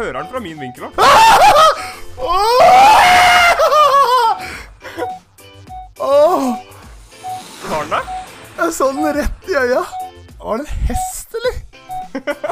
Hører den fra min vinkel, da? Åh, Har den det? jeg så den rett i øya. Var det en hest, eller?